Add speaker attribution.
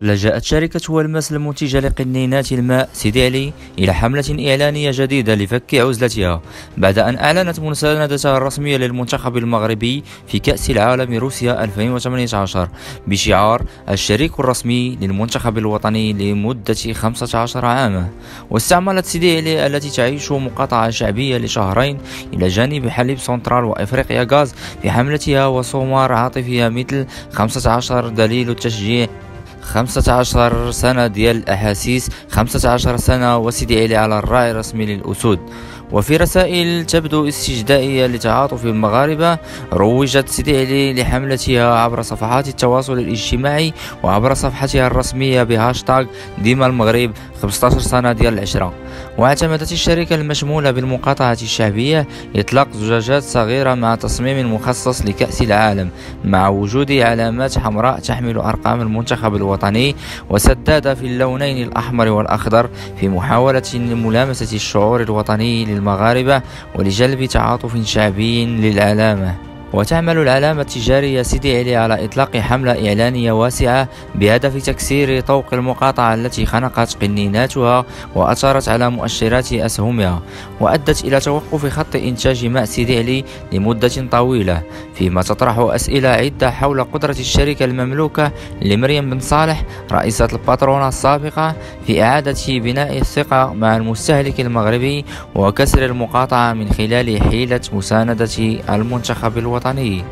Speaker 1: لجأت شركة والماس المنتجة لقنينات الماء سيدي علي إلى حملة إعلانية جديدة لفك عزلتها بعد أن أعلنت مساندتها الرسمية للمنتخب المغربي في كأس العالم روسيا 2018 بشعار الشريك الرسمي للمنتخب الوطني لمدة 15 عاما. واستعملت سيدي علي التي تعيش مقاطعة شعبية لشهرين إلى جانب حليب سنترال وإفريقيا غاز في حملتها وصومار عاطفية مثل 15 دليل التشجيع 15 سنة ديال الأحاسيس 15 سنة وسيدي علي على الراعي الرسمي للأسود. وفي رسائل تبدو استجدائية لتعاطف المغاربة روجت سيدي علي لحملتها عبر صفحات التواصل الاجتماعي وعبر صفحتها الرسمية بهاشتاغ ديما المغرب 15 سنة ديال العشرة. واعتمدت الشركة المشمولة بالمقاطعة الشعبية إطلاق زجاجات صغيرة مع تصميم مخصص لكأس العالم مع وجود علامات حمراء تحمل أرقام المنتخب الوطني. وسدادة في اللونين الأحمر والأخضر في محاولة لملامسة الشعور الوطني للمغاربة ولجلب تعاطف شعبي للعلامة وتعمل العلامة التجارية سيدي علي على إطلاق حملة إعلانية واسعة بهدف تكسير طوق المقاطعة التي خنقت قنيناتها وأثرت على مؤشرات أسهمها وأدت إلى توقف خط إنتاج ماء سيدي علي لمدة طويلة فيما تطرح أسئلة عدة حول قدرة الشركة المملوكة لمريم بن صالح رئيسة الباترونة السابقة في إعادة بناء الثقة مع المستهلك المغربي وكسر المقاطعة من خلال حيلة مساندة المنتخب الوطني. الوطني